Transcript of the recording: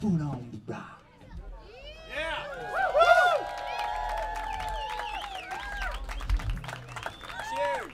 Funa Umbra.